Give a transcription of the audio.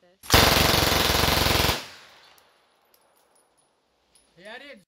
this. Yeah, I did.